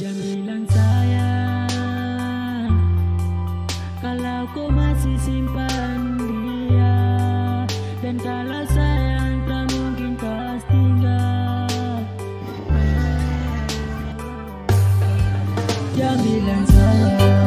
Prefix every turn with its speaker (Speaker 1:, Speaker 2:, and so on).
Speaker 1: Jangan bilang 要你认真